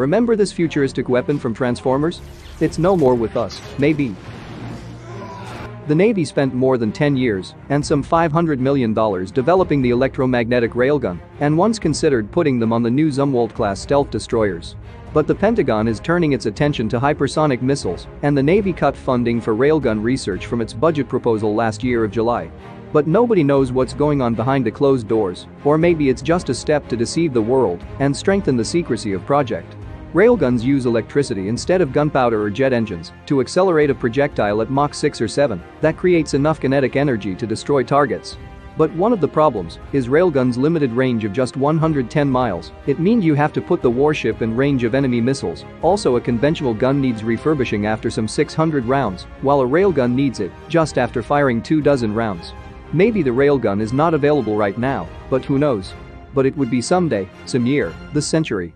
Remember this futuristic weapon from Transformers? It's no more with us, maybe. The Navy spent more than 10 years and some $500 million developing the electromagnetic railgun and once considered putting them on the new Zumwalt-class stealth destroyers. But the Pentagon is turning its attention to hypersonic missiles and the Navy cut funding for railgun research from its budget proposal last year of July. But nobody knows what's going on behind the closed doors, or maybe it's just a step to deceive the world and strengthen the secrecy of project. Railguns use electricity instead of gunpowder or jet engines to accelerate a projectile at Mach 6 or 7 that creates enough kinetic energy to destroy targets. But one of the problems is railgun's limited range of just 110 miles. It means you have to put the warship in range of enemy missiles. Also a conventional gun needs refurbishing after some 600 rounds, while a railgun needs it just after firing two dozen rounds. Maybe the railgun is not available right now, but who knows? But it would be someday, some year, this century.